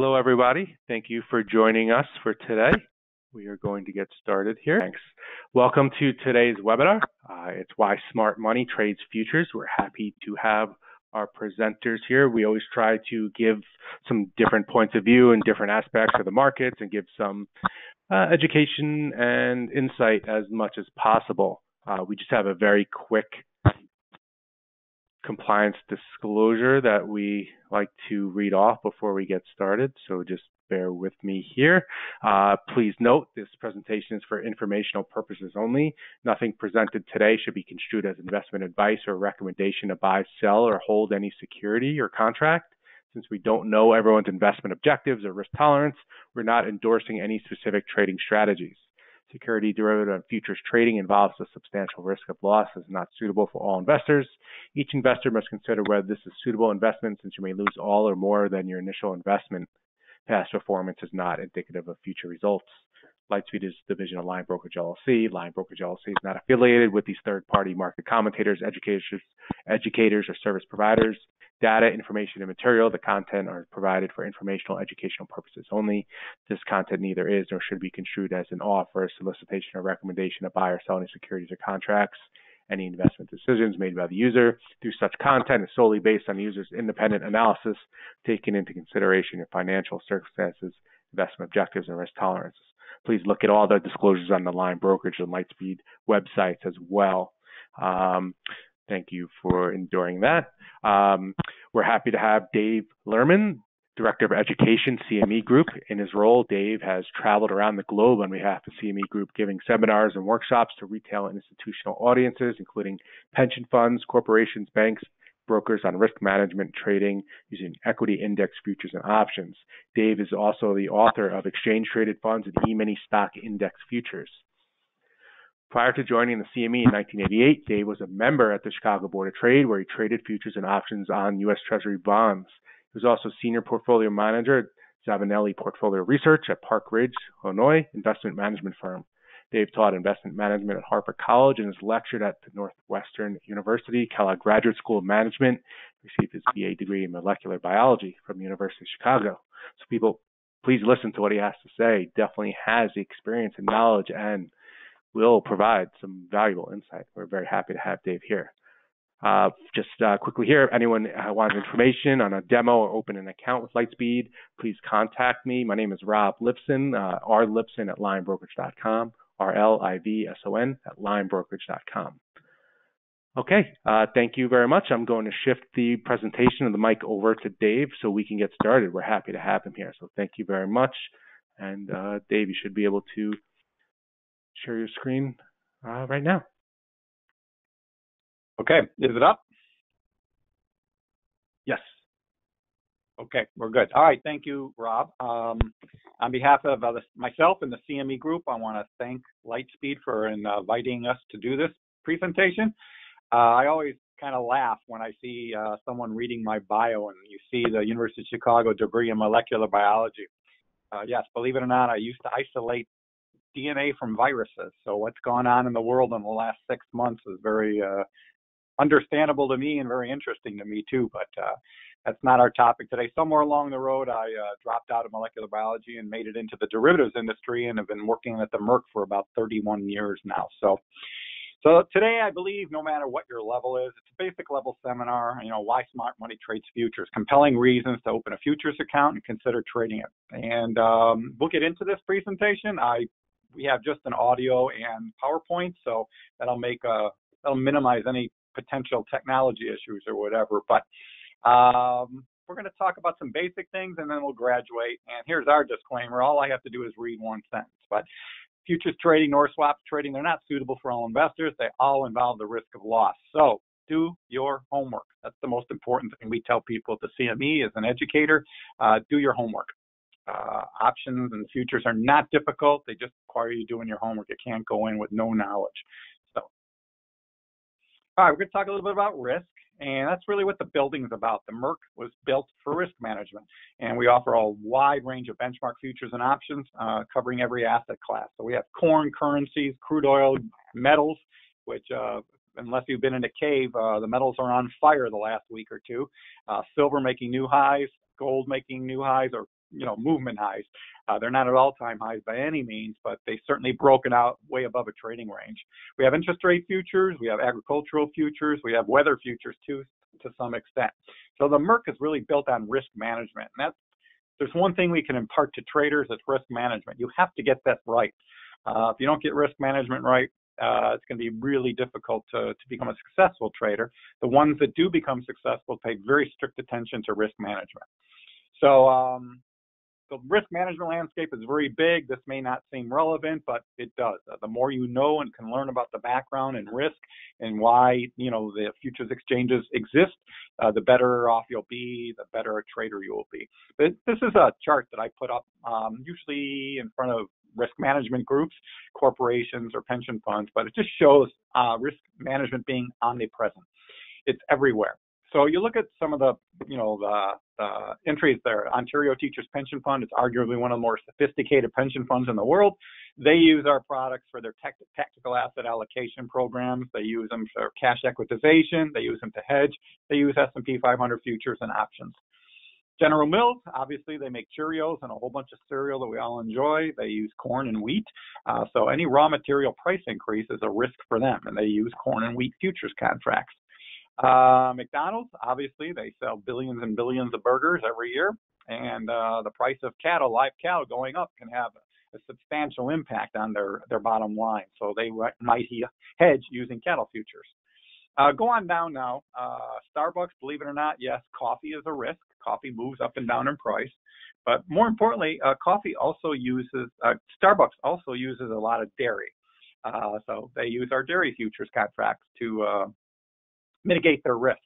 Hello, everybody. Thank you for joining us for today. We are going to get started here. Thanks. Welcome to today's webinar. Uh, it's Why Smart Money Trades Futures. We're happy to have our presenters here. We always try to give some different points of view and different aspects of the markets and give some uh, education and insight as much as possible. Uh, we just have a very quick compliance disclosure that we like to read off before we get started. So just bear with me here. Uh, please note this presentation is for informational purposes only. Nothing presented today should be construed as investment advice or recommendation to buy, sell, or hold any security or contract. Since we don't know everyone's investment objectives or risk tolerance, we're not endorsing any specific trading strategies. Security derivative futures trading involves a substantial risk of loss is not suitable for all investors. Each investor must consider whether this is suitable investment since you may lose all or more than your initial investment. Past performance is not indicative of future results. Lightspeed is division of Lime Brokerage LLC. Lime Brokerage LLC is not affiliated with these third-party market commentators, educators, educators, or service providers. Data, information, and material, the content are provided for informational, educational purposes only. This content neither is nor should be construed as an offer, solicitation, or recommendation to buy or sell any securities or contracts. Any investment decisions made by the user through such content is solely based on the user's independent analysis, taking into consideration your financial circumstances, investment objectives, and risk tolerances. Please look at all the disclosures on the Lime Brokerage and Lightspeed websites as well. Um, thank you for enduring that. Um, we're happy to have Dave Lerman, Director of Education, CME Group. In his role, Dave has traveled around the globe on behalf of CME Group, giving seminars and workshops to retail and institutional audiences, including pension funds, corporations, banks, brokers on risk management trading using equity index futures and options. Dave is also the author of Exchange Traded Funds and E-mini Stock Index Futures. Prior to joining the CME in 1988, Dave was a member at the Chicago Board of Trade where he traded futures and options on U.S. Treasury bonds. He was also senior portfolio manager at Zavanelli Portfolio Research at Park Ridge, Illinois investment management firm. Dave taught investment management at Harper College and has lectured at the Northwestern University Kellogg Graduate School of Management. Received his BA degree in molecular biology from the University of Chicago. So people, please listen to what he has to say. Definitely has the experience and knowledge and will provide some valuable insight. We're very happy to have Dave here. Uh, just uh, quickly here, if anyone uh, wants information on a demo or open an account with Lightspeed, please contact me. My name is Rob Lipson, uh, rlipson at limebrokerage.com R-L-I-V-S-O-N at limebrokerage.com. Okay, uh, thank you very much. I'm going to shift the presentation of the mic over to Dave so we can get started. We're happy to have him here. So thank you very much. And uh, Dave, you should be able to share your screen uh, right now. Okay, is it up? Yes. Okay, we're good. All right, thank you, Rob. Um, on behalf of uh, myself and the CME group, I want to thank Lightspeed for inviting us to do this presentation. Uh, I always kind of laugh when I see uh, someone reading my bio and you see the University of Chicago degree in molecular biology. Uh, yes, believe it or not, I used to isolate DNA from viruses. So what's gone on in the world in the last six months is very uh, understandable to me and very interesting to me too. But uh, that's not our topic today. Somewhere along the road, I uh, dropped out of molecular biology and made it into the derivatives industry and have been working at the Merc for about 31 years now. So, so today, I believe no matter what your level is, it's a basic level seminar. You know, why smart money trades futures, compelling reasons to open a futures account and consider trading it. And um, we'll get into this presentation. I we have just an audio and PowerPoint, so that'll make a that'll minimize any potential technology issues or whatever. But um, we're going to talk about some basic things and then we'll graduate. And here's our disclaimer. All I have to do is read one sentence. But futures trading nor swaps trading, they're not suitable for all investors. They all involve the risk of loss. So do your homework. That's the most important thing we tell people at the CME as an educator. Uh, do your homework. Uh, options and futures are not difficult. They just require you doing your homework. You can't go in with no knowledge. So, all right, we're going to talk a little bit about risk. And that's really what the building is about. The Merc was built for risk management, and we offer a wide range of benchmark futures and options uh, covering every asset class. So we have corn, currencies, crude oil, metals, which uh, unless you've been in a cave, uh, the metals are on fire the last week or two. Uh, silver making new highs, gold making new highs, or you know, movement highs. Uh, they're not at all-time highs by any means, but they certainly broken out way above a trading range. We have interest rate futures, we have agricultural futures, we have weather futures too, to some extent. So the Merc is really built on risk management, and that's there's one thing we can impart to traders, it's risk management. You have to get that right. Uh, if you don't get risk management right, uh, it's going to be really difficult to, to become a successful trader. The ones that do become successful pay very strict attention to risk management. So um, the risk management landscape is very big. This may not seem relevant, but it does. The more you know and can learn about the background and risk and why you know the futures exchanges exist, uh, the better off you'll be, the better a trader you will be. But this is a chart that I put up um, usually in front of risk management groups, corporations, or pension funds, but it just shows uh, risk management being omnipresent. It's everywhere. So you look at some of the, you know, the, the entries there. Ontario Teachers Pension Fund is arguably one of the more sophisticated pension funds in the world. They use our products for their tech, tactical asset allocation programs. They use them for cash equitization. They use them to hedge. They use S&P 500 futures and options. General Mills, obviously, they make Cheerios and a whole bunch of cereal that we all enjoy. They use corn and wheat. Uh, so any raw material price increase is a risk for them, and they use corn and wheat futures contracts. Uh, McDonald's, obviously, they sell billions and billions of burgers every year, and uh, the price of cattle, live cattle, going up can have a substantial impact on their their bottom line. So they might hedge using cattle futures. Uh, go on down now. Uh, Starbucks, believe it or not, yes, coffee is a risk. Coffee moves up and down in price. But more importantly, uh, coffee also uses, uh, Starbucks also uses a lot of dairy. So they use our dairy futures contracts to mitigate their risk.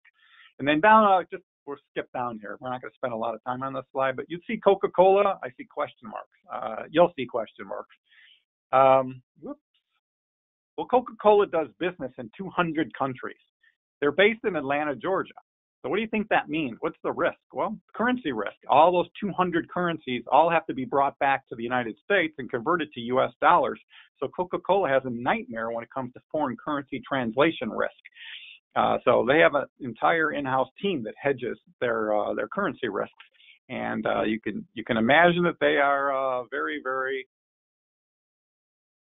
And then down, just we'll skip down here. We're not going to spend a lot of time on this slide, but you'd see Coca-Cola. I see question marks. you'll see question marks. Um, whoops. Well, Coca-Cola does business in 200 countries. They're based in Atlanta, Georgia. So what do you think that means? What's the risk? Well, currency risk. All those 200 currencies all have to be brought back to the United States and converted to US dollars. So Coca-Cola has a nightmare when it comes to foreign currency translation risk. Uh, so they have an entire in-house team that hedges their uh, their currency risks, and uh, you can you can imagine that they are uh, very very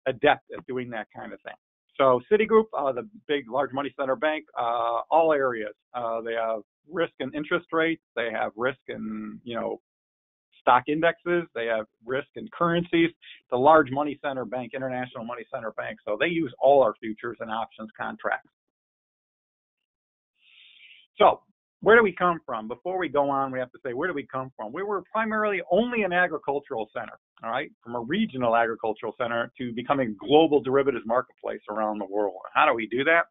adept at doing that kind of thing. So Citigroup, uh, the big large money center bank, all areas. They have risk and interest rates. They have risk and you know stock indexes. They have risk and currencies. The large money center bank, international money center bank. So they use all our futures and options contracts. So where do we come from? Before we go on, we have to say, where do we come from? We were primarily only an agricultural center, all right, from a regional agricultural center to becoming a global derivatives marketplace around the world. How do we do that?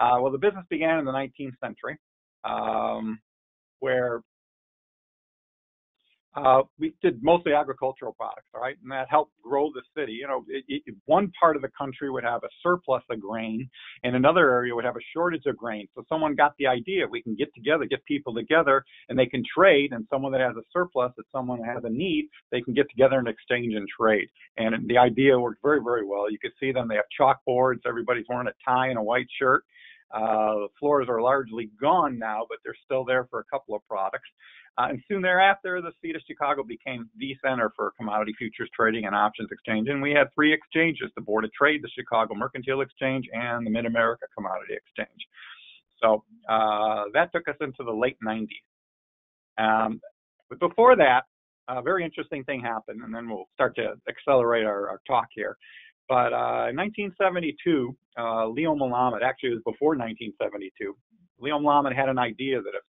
Uh, well, the business began in the 19th century, um, where uh, we did mostly agricultural products, right? and that helped grow the city. You know, it, it, one part of the country would have a surplus of grain, and another area would have a shortage of grain. So someone got the idea we can get together, get people together, and they can trade. And someone that has a surplus, if someone has a need, they can get together and exchange and trade. And the idea worked very, very well. You could see them; they have chalkboards. Everybody's wearing a tie and a white shirt. Uh, the floors are largely gone now, but they're still there for a couple of products. Uh, and soon thereafter, the seat of Chicago became the center for commodity futures trading and options exchange. And we had three exchanges the Board of Trade, the Chicago Mercantile Exchange, and the Mid America Commodity Exchange. So uh, that took us into the late 90s. Um, but before that, a very interesting thing happened, and then we'll start to accelerate our, our talk here. But uh, in 1972, uh, Leo Melamed, actually it was before 1972, Leo Melamed had an idea that if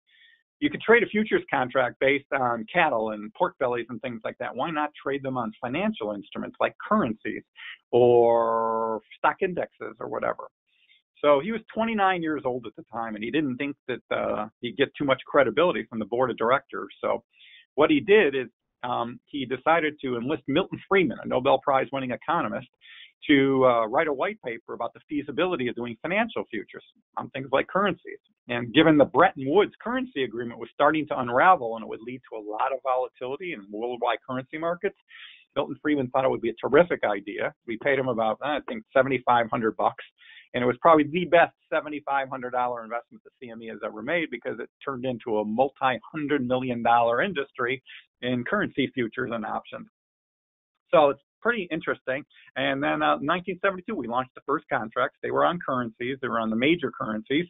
you could trade a futures contract based on cattle and pork bellies and things like that. Why not trade them on financial instruments like currencies or stock indexes or whatever? So he was 29 years old at the time, and he didn't think that uh, he'd get too much credibility from the board of directors. So what he did is um, he decided to enlist Milton Friedman, a Nobel Prize winning economist, to uh, write a white paper about the feasibility of doing financial futures on things like currencies. And given the Bretton Woods currency agreement was starting to unravel and it would lead to a lot of volatility in worldwide currency markets, Milton Friedman thought it would be a terrific idea. We paid him about, I think, 7,500 bucks, and it was probably the best $7,500 investment the CME has ever made because it turned into a multi-hundred million dollar industry in currency futures and options. So it's pretty interesting. And then uh, 1972, we launched the first contracts. They were on currencies. They were on the major currencies.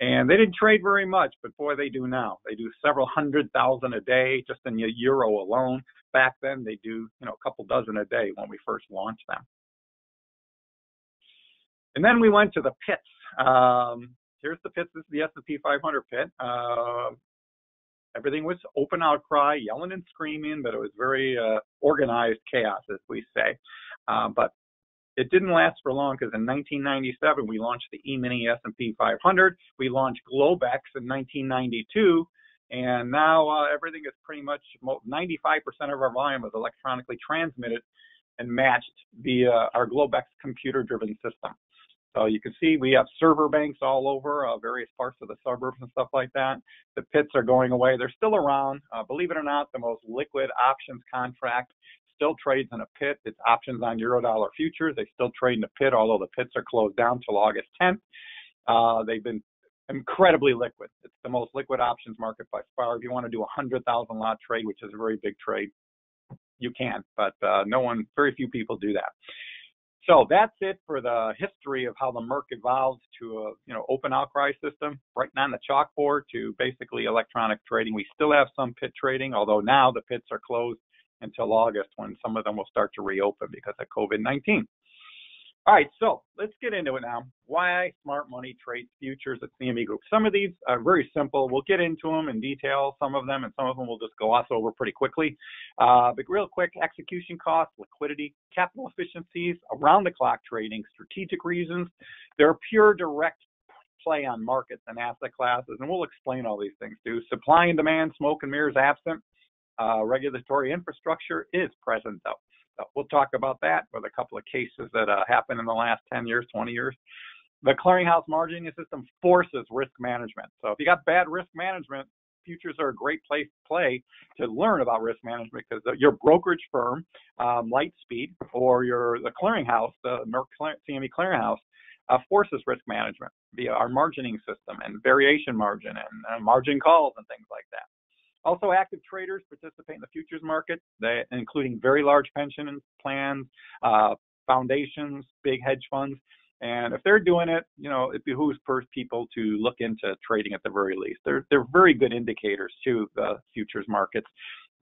And they didn't trade very much, but boy, they do now. They do several hundred thousand a day just in the euro alone. Back then, they do, you know, a couple dozen a day when we first launched them. And then we went to the pits. Um, here's the pits. This is the S&P 500 pit. Uh, everything was open outcry, yelling and screaming, but it was very uh, organized chaos, as we say. Uh, but it didn't last for long because in 1997 we launched the E-mini S&P 500. We launched Globex in 1992, and now uh, everything is pretty much 95% of our volume is electronically transmitted and matched via our Globex computer-driven system. So you can see we have server banks all over uh, various parts of the suburbs and stuff like that. The pits are going away. They're still around. Uh, believe it or not, the most liquid options contract still trades in a pit. It's options on Eurodollar futures. They still trade in a pit, although the pits are closed down till August 10th. Uh, they've been incredibly liquid. It's the most liquid options market by far. If you want to do a 100,000 lot trade, which is a very big trade, you can, but uh, no one, very few people do that. So that's it for the history of how the Merc evolved to a you know open outcry system, right on the chalkboard to basically electronic trading. We still have some pit trading, although now the pits are closed until August when some of them will start to reopen because of COVID-19. All right, so let's get into it now. Why smart money trades futures at CME Group? Some of these are very simple. We'll get into them in detail, some of them, and some of them we'll just gloss over pretty quickly. Uh, but real quick, execution costs, liquidity, capital efficiencies, around the clock trading, strategic reasons. They're pure direct play on markets and asset classes, and we'll explain all these things too. Supply and demand, smoke and mirrors absent. Uh, regulatory infrastructure is present though. We'll talk about that with a couple of cases that uh, happened in the last 10 years, 20 years. The clearinghouse margining system forces risk management. So if you got bad risk management, futures are a great place to play to learn about risk management because your brokerage firm, um, Lightspeed, or your the clearinghouse, the Merc CME clearinghouse, uh, forces risk management via our margining system and variation margin and uh, margin calls and things like that. Also, active traders participate in the futures market, they, including very large pension plans, uh, foundations, big hedge funds. And if they're doing it, you know, it behooves people to look into trading at the very least. They're they're very good indicators to the futures markets.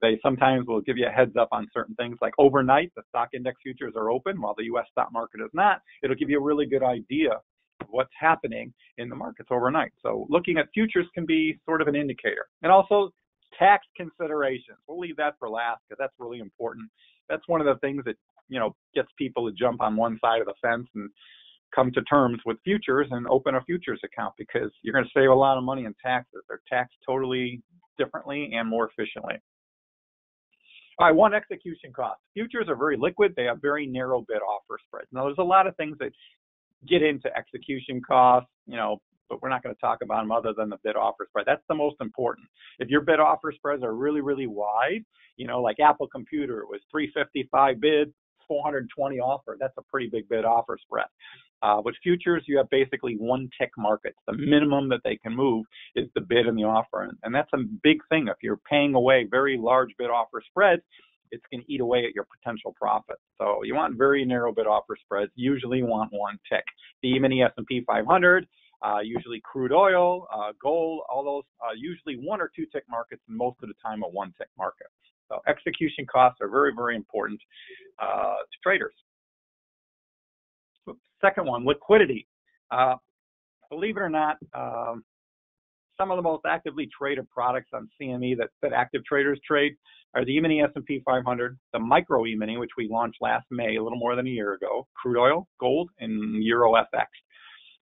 They sometimes will give you a heads up on certain things, like overnight, the stock index futures are open while the U.S. stock market is not. It'll give you a really good idea of what's happening in the markets overnight. So looking at futures can be sort of an indicator. And also tax considerations. We'll leave that for last because that's really important. That's one of the things that you know gets people to jump on one side of the fence and come to terms with futures and open a futures account because you're going to save a lot of money in taxes. They're taxed totally differently and more efficiently. All right, one execution cost. Futures are very liquid. They have very narrow bid offer spreads. Now, there's a lot of things that get into execution costs, you know, but we're not going to talk about them other than the bid offer spread. That's the most important. If your bid offer spreads are really, really wide, you know, like Apple Computer it was 355 bid, 420 offer. That's a pretty big bid offer spread. Uh, with futures, you have basically one tick markets. The minimum that they can move is the bid and the offer. And, and that's a big thing. If you're paying away very large bid offer spreads, it's going to eat away at your potential profit. So you want very narrow bid offer spreads. Usually want one tick. The E-mini S&P 500 uh, usually crude oil, uh, gold, all those, uh, usually one or two tick markets, and most of the time a one tick market. So execution costs are very, very important uh, to traders. Second one, liquidity. Uh, believe it or not, um, some of the most actively traded products on CME that, that active traders trade are the E-mini S&P 500, the micro E-mini, which we launched last May, a little more than a year ago, crude oil, gold, and Euro FX.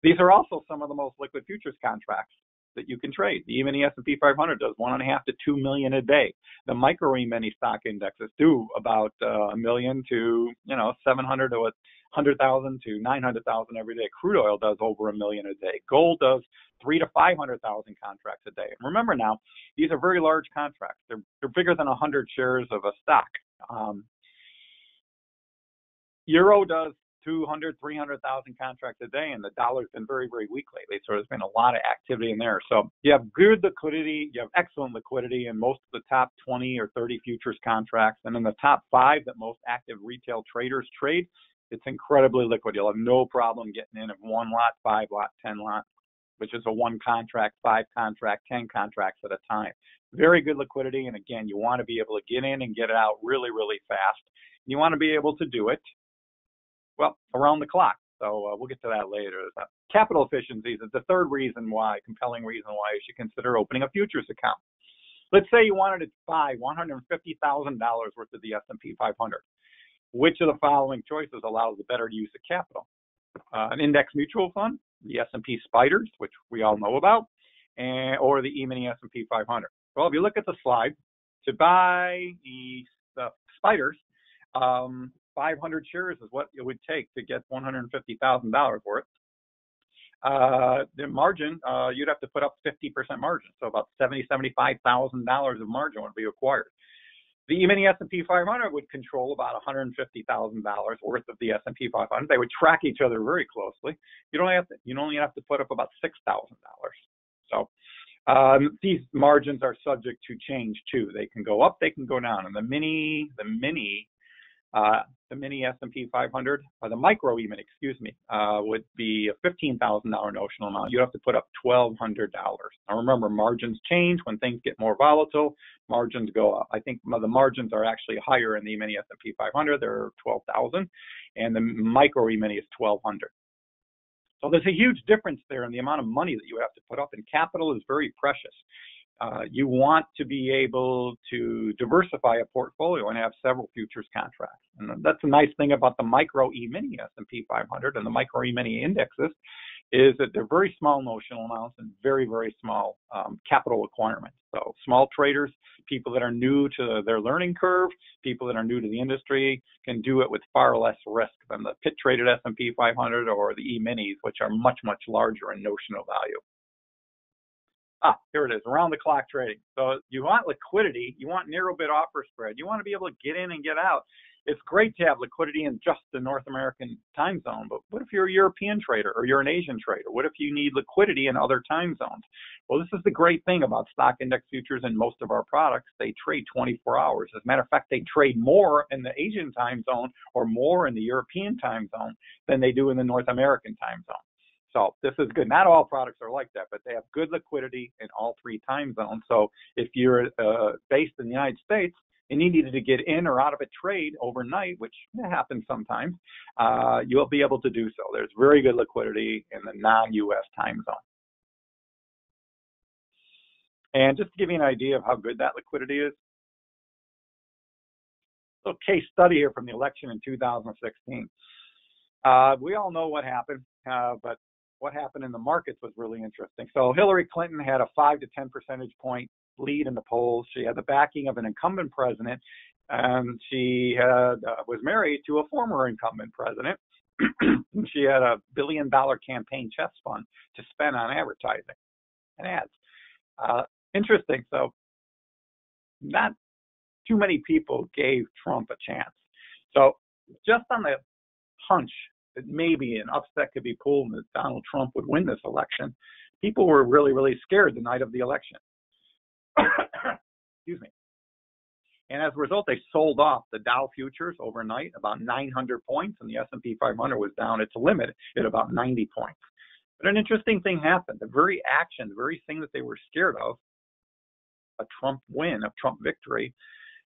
These are also some of the most liquid futures contracts that you can trade. The E-mini S&P 500 does one and a half to two million a day. The micro E-mini stock indexes do about uh, a million to you know 700 to a 100,000 to 900,000 every day. Crude oil does over a million a day. Gold does three to 500,000 contracts a day. And remember now, these are very large contracts. They're they're bigger than 100 shares of a stock. Um, Euro does 200, 300,000 contracts a day, and the dollar's been very, very weak lately. So there's been a lot of activity in there. So you have good liquidity, you have excellent liquidity in most of the top 20 or 30 futures contracts, and in the top five that most active retail traders trade, it's incredibly liquid. You'll have no problem getting in at one lot, five lot, 10 lot, which is a one contract, five contract, 10 contracts at a time. Very good liquidity. And again, you want to be able to get in and get it out really, really fast. You want to be able to do it, well, around the clock. So uh, we'll get to that later. Uh, capital efficiencies is the third reason why, compelling reason why you should consider opening a futures account. Let's say you wanted to buy $150,000 worth of the S&P 500. Which of the following choices allows the better use of capital? Uh, an index mutual fund, the S&P Spiders, which we all know about, and, or the E-mini S&P 500. Well, if you look at the slide, to buy the, the Spiders, um, 500 shares is what it would take to get $150,000 worth. Uh, the margin, uh, you'd have to put up 50% margin, so about 70, 75,000 dollars of margin would be required. The E-mini S&P 500 would control about $150,000 worth of the S&P 500. They would track each other very closely. You don't have to. You only have to put up about six thousand dollars. So um, these margins are subject to change too. They can go up, they can go down. And the mini, the mini uh, the mini S&P 500, or the micro even, excuse me, uh, would be a $15,000 notional amount. You'd have to put up $1,200. Now remember, margins change when things get more volatile. Margins go up. I think the margins are actually higher in the mini S&P 500. They're 12,000, and the micro E-mini is 1,200. So there's a huge difference there in the amount of money that you have to put up, and capital is very precious. Uh, you want to be able to diversify a portfolio and have several futures contracts. And that's a nice thing about the micro E-mini S&P 500 and the micro E-mini indexes is that they're very small notional amounts and very, very small um, capital requirements. So small traders, people that are new to their learning curve, people that are new to the industry can do it with far less risk than the pit traded S&P 500 or the E-minis, which are much, much larger in notional value. Ah, here it is, around the clock trading. So you want liquidity, you want narrow bid offer spread, you want to be able to get in and get out. It's great to have liquidity in just the North American time zone, but what if you're a European trader or you're an Asian trader? What if you need liquidity in other time zones? Well, this is the great thing about stock index futures and most of our products. They trade 24 hours. As a matter of fact, they trade more in the Asian time zone or more in the European time zone than they do in the North American time zone. This is good. Not all products are like that, but they have good liquidity in all three time zones. So if you're uh, based in the United States and you needed to get in or out of a trade overnight, which happens sometimes, uh, you'll be able to do so. There's very good liquidity in the non-U.S. time zone. And just to give you an idea of how good that liquidity is, a case study here from the election in 2016. Uh, we all know what happened, uh, but what happened in the markets was really interesting. So Hillary Clinton had a five to 10 percentage point lead in the polls. She had the backing of an incumbent president, and she had uh, was married to a former incumbent president. she had a billion dollar campaign chest fund to spend on advertising and ads. Uh, interesting. So, not too many people gave Trump a chance. So, just on the hunch that maybe an upset could be pulled and that Donald Trump would win this election, people were really, really scared the night of the election. Excuse me. And as a result, they sold off the Dow futures overnight about 900 points, and the S&P 500 was down its limit at about 90 points. But an interesting thing happened. The very action, the very thing that they were scared of, a Trump win, a Trump victory,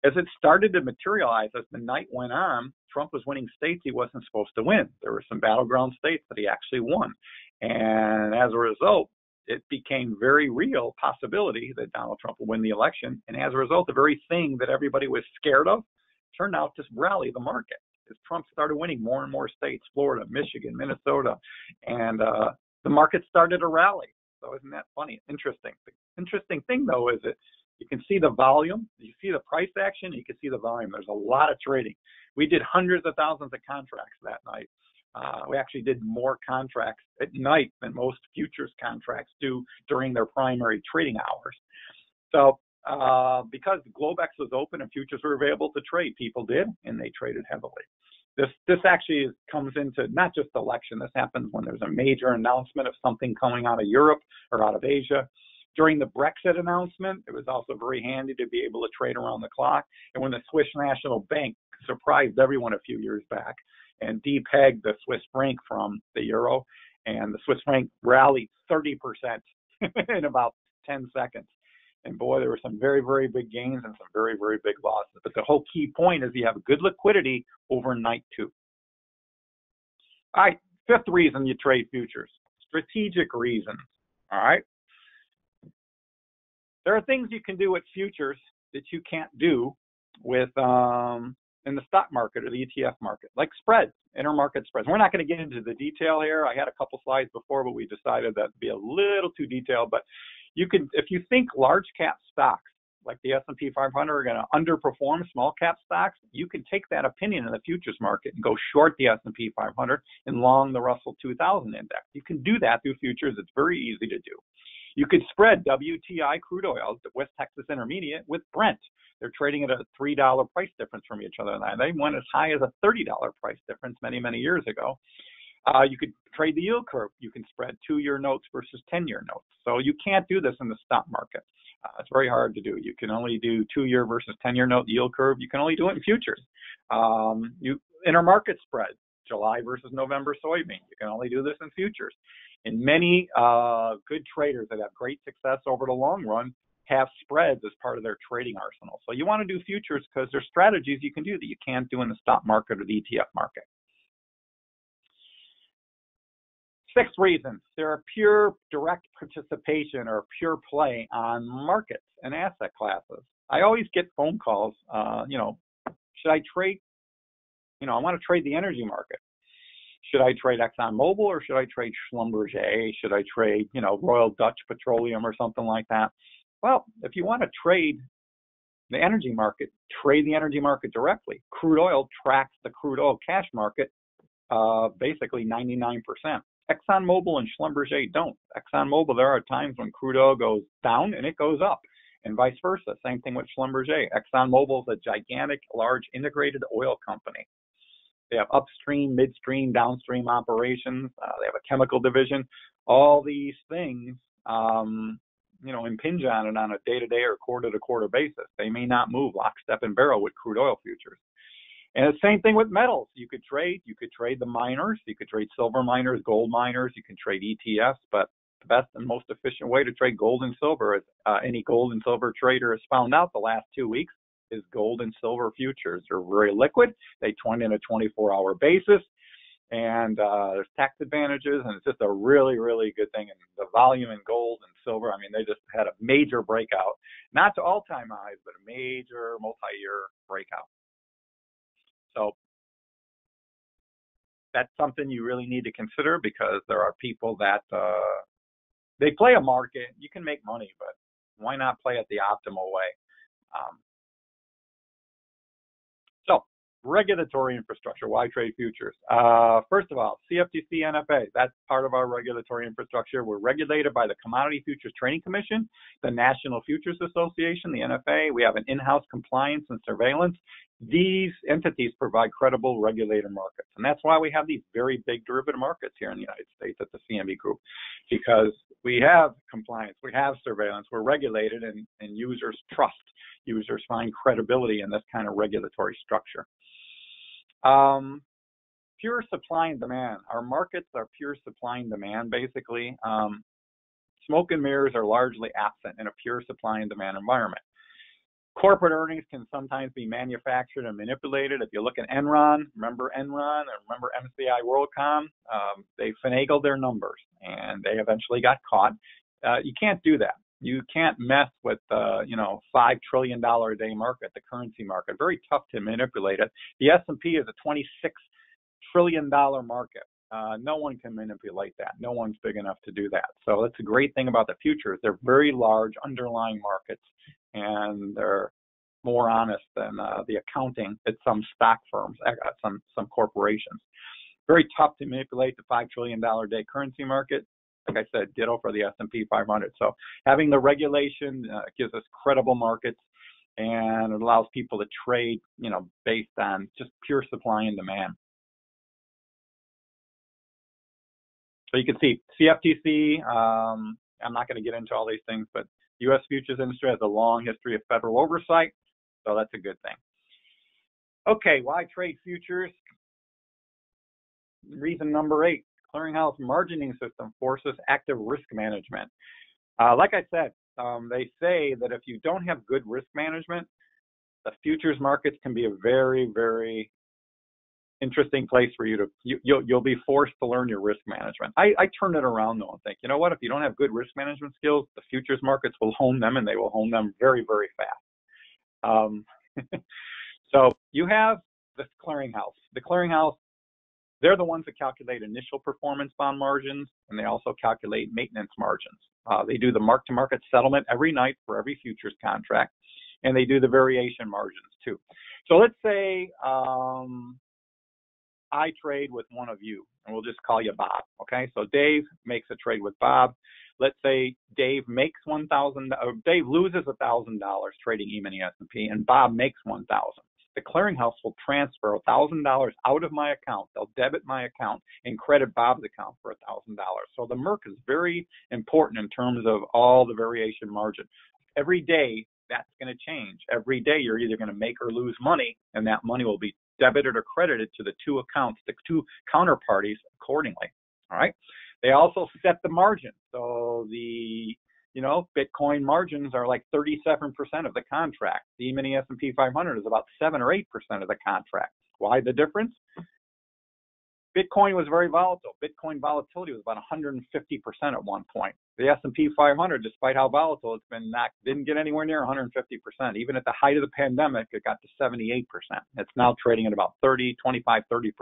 as it started to materialize as the night went on, Trump was winning states he wasn't supposed to win. There were some battleground states that he actually won. And as a result, it became very real possibility that Donald Trump will win the election. And as a result, the very thing that everybody was scared of turned out to rally the market. As Trump started winning more and more states, Florida, Michigan, Minnesota, and uh, the market started to rally. So isn't that funny? Interesting. The interesting thing though is that you can see the volume, you see the price action, you can see the volume. There's a lot of trading. We did hundreds of thousands of contracts that night. Uh, we actually did more contracts at night than most futures contracts do during their primary trading hours. So uh, because Globex was open and futures were available to trade, people did, and they traded heavily. This this actually is, comes into not just election. This happens when there's a major announcement of something coming out of Europe or out of Asia. During the Brexit announcement, it was also very handy to be able to trade around the clock. And when the Swiss National Bank surprised everyone a few years back and depegged the Swiss franc from the euro, and the Swiss franc rallied 30% in about 10 seconds. And boy, there were some very, very big gains and some very, very big losses. But the whole key point is you have good liquidity overnight too. All right, fifth reason you trade futures, strategic reasons. All right. There are things you can do with futures that you can't do with um, in the stock market or the ETF market, like spreads, intermarket spreads. We're not going to get into the detail here. I had a couple slides before, but we decided that'd be a little too detailed. But you can, if you think large cap stocks like the S&P 500 are going to underperform small cap stocks, you can take that opinion in the futures market and go short the S&P 500 and long the Russell 2000 index. You can do that through futures. It's very easy to do. You could spread WTI crude oil, the West Texas Intermediate, with Brent. They're trading at a $3 price difference from each other. And they went as high as a $30 price difference many, many years ago. Uh, you could trade the yield curve. You can spread two-year notes versus 10-year notes. So you can't do this in the stock market. Uh, it's very hard to do. You can only do two-year versus 10-year note yield curve. You can only do it in futures. Um, you intermarket spread, July versus November soybean. You can only do this in futures. And many uh, good traders that have great success over the long run have spreads as part of their trading arsenal. So you want to do futures because there's strategies you can do that you can't do in the stock market or the ETF market. Sixth reason, there are pure direct participation or pure play on markets and asset classes. I always get phone calls, uh, you know, should I trade, you know, I want to trade the energy market. Should I trade ExxonMobil or should I trade Schlumberger? Should I trade, you know, Royal Dutch Petroleum or something like that? Well, if you want to trade the energy market, trade the energy market directly. Crude oil tracks the crude oil cash market uh, basically 99%. ExxonMobil and Schlumberger don't. ExxonMobil, there are times when crude oil goes down and it goes up, and vice versa. Same thing with Schlumberger. ExxonMobil is a gigantic, large integrated oil company. They have upstream, midstream, downstream operations. Uh, they have a chemical division. All these things, um, you know, impinge on it on a day-to-day or quarter-to-quarter basis. They may not move lockstep and barrel with crude oil futures. And the same thing with metals. You could trade. You could trade the miners. You could trade silver miners, gold miners. You can trade ETFs. But the best and most efficient way to trade gold and silver, as uh, any gold and silver trader has found out the last two weeks, is gold and silver futures. They're very liquid. They trade in a 24-hour basis, and uh, there's tax advantages, and it's just a really, really good thing. And the volume in gold and silver, I mean, they just had a major breakout, not to all-time highs, but a major multi-year breakout. So that's something you really need to consider because there are people that uh, they play a market. You can make money, but why not play it the optimal way? Um, regulatory infrastructure. Why trade futures? Uh, first of all, CFTC NFA, that's part of our regulatory infrastructure. We're regulated by the Commodity Futures Trading Commission, the National Futures Association, the NFA. We have an in-house compliance and surveillance. These entities provide credible regulator markets. And that's why we have these very big derivative markets here in the United States at the CME Group, because we have compliance, we have surveillance, we're regulated, and, and users trust. Users find credibility in this kind of regulatory structure. Um, pure supply and demand. Our markets are pure supply and demand, basically. Um, smoke and mirrors are largely absent in a pure supply and demand environment. Corporate earnings can sometimes be manufactured and manipulated. If you look at Enron, remember Enron remember MCI WorldCom, um, they finagled their numbers and they eventually got caught. Uh, you can't do that. You can't mess with, uh, you know, five trillion dollar a day market, the currency market. Very tough to manipulate it. The S&P is a 26 trillion dollar market. Uh, no one can manipulate that. No one's big enough to do that. So that's a great thing about the futures. They're very large underlying markets, and they're more honest than uh, the accounting at some stock firms, uh, at some some corporations. Very tough to manipulate the five trillion dollar day currency market. Like I said, ditto for the S&P 500. So having the regulation uh, gives us credible markets and it allows people to trade, you know, based on just pure supply and demand. So you can see CFTC. Um, I'm not going to get into all these things, but U.S. futures industry has a long history of federal oversight, so that's a good thing. Okay, why trade futures? Reason number eight: clearinghouse margining system forces active risk management. Uh, like I said, um, they say that if you don't have good risk management, the futures markets can be a very, very interesting place for you to you, you'll you'll be forced to learn your risk management. I, I turn it around though and think, you know what? If you don't have good risk management skills, the futures markets will hone them and they will hone them very, very fast. Um, so you have the clearinghouse. The clearinghouse, they're the ones that calculate initial performance bond margins and they also calculate maintenance margins. Uh, they do the mark-to-market settlement every night for every futures contract, and they do the variation margins too. So let's say um, I trade with one of you, and we'll just call you Bob. Okay, so Dave makes a trade with Bob. Let's say Dave makes one thousand, Dave loses a thousand dollars trading E-mini S&P, and Bob makes one thousand. The clearinghouse will transfer a thousand dollars out of my account. They'll debit my account and credit Bob's account for a thousand dollars. So the MERC is very important in terms of all the variation margin. Every day that's going to change. Every day you're either going to make or lose money, and that money will be debited or credited to the two accounts, the two counterparties accordingly. All right. They also set the margin. So the you know Bitcoin margins are like 37% of the contract. The E-mini S&P 500 is about seven or eight percent of the contract. Why the difference? Bitcoin was very volatile. Bitcoin volatility was about 150% at one point. The S&P 500, despite how volatile it's been, not, didn't get anywhere near 150%. Even at the height of the pandemic, it got to 78%. It's now trading at about 30, 25, 30%.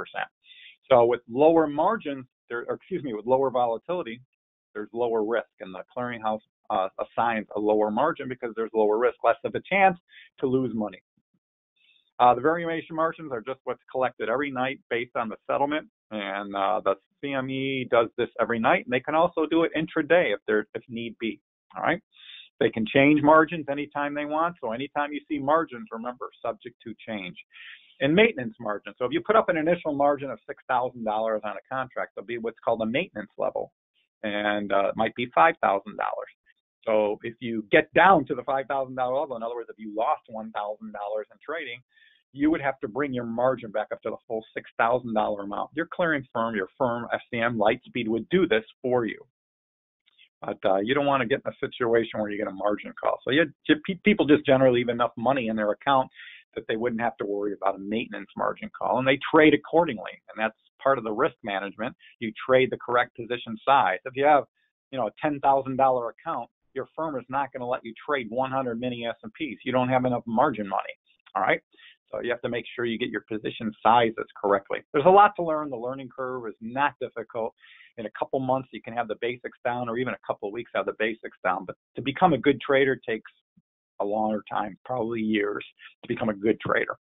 So with lower margins, there, or excuse me, with lower volatility, there's lower risk, and the clearinghouse uh, assigns a lower margin because there's lower risk, less of a chance to lose money. Uh, the variation margins are just what's collected every night based on the settlement, and uh, the CME does this every night. And they can also do it intraday if there if need be. All right. They can change margins anytime they want. So anytime you see margins, remember subject to change. And maintenance margin. So if you put up an initial margin of six thousand dollars on a contract, there'll be what's called a maintenance level, and uh, it might be five thousand dollars. So if you get down to the five thousand dollar level, in other words, if you lost one thousand dollars in trading, you would have to bring your margin back up to the full $6,000 amount. Your clearing firm, your firm, FCM, Lightspeed would do this for you. But uh, you don't want to get in a situation where you get a margin call. So you, people just generally leave enough money in their account that they wouldn't have to worry about a maintenance margin call, and they trade accordingly. And that's part of the risk management. You trade the correct position size. If you have, you know, a $10,000 account, your firm is not going to let you trade 100 mini S&Ps. You don't have enough margin money. All right. So you have to make sure you get your position sizes correctly. There's a lot to learn. The learning curve is not difficult. In a couple months, you can have the basics down, or even a couple weeks have the basics down. But to become a good trader takes a longer time, probably years, to become a good trader.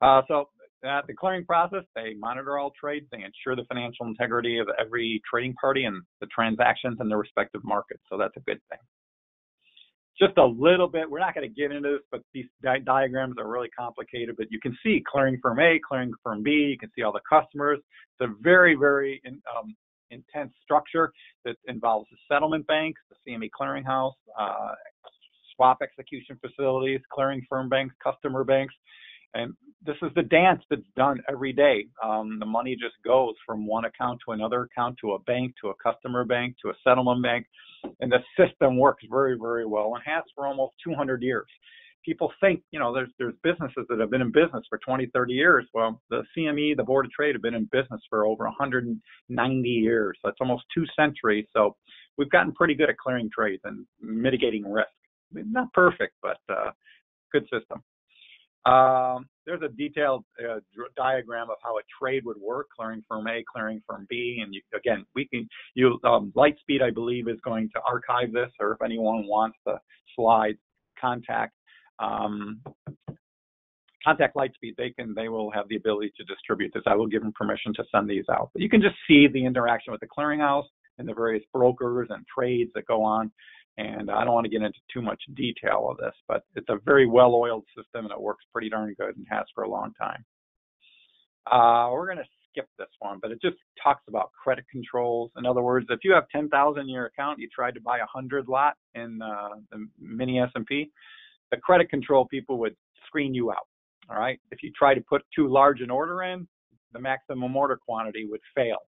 Uh, so at the clearing process, they monitor all trades. They ensure the financial integrity of every trading party and the transactions in their respective markets. So that's a good thing just a little bit. We're not going to get into this, but these di- diagrams are really complicated. But you can see clearing firm A, clearing firm B. You can see all the customers. It's a very, very in, um, intense structure that involves the settlement banks, the CME clearinghouse, uh, swap execution facilities, clearing firm banks, customer banks. And this is the dance that's done every day. Um, the money just goes from one account to another account, to a bank, to a customer bank, to a settlement bank, and the system works very, very well and has for almost 200 years. People think, you know, there's there's businesses that have been in business for 20, 30 years. Well, the CME, the Board of Trade, have been in business for over 190 years. It's almost two centuries. So we've gotten pretty good at clearing trades and mitigating risk. Not perfect, but uh, good system. Um, there's a detailed uh, diagram of how a trade would work, clearing firm A, clearing firm B, and you, again, we can. You um, Lightspeed, I believe, is going to archive this, or if anyone wants the slides, contact um, contact Lightspeed. They can, they will have the ability to distribute this. I will give them permission to send these out. But you can just see the interaction with the clearinghouse and the various brokers and trades that go on. And I don't want to get into too much detail of this, but it's a very well-oiled system and it works pretty darn good and has for a long time. Uh, we're going to skip this one, but it just talks about credit controls. In other words, if you have 10,000 in your account, you tried to buy a hundred lot in uh, the mini S&P, the credit control people would screen you out. All right. If you try to put too large an order in, the maximum order quantity would fail.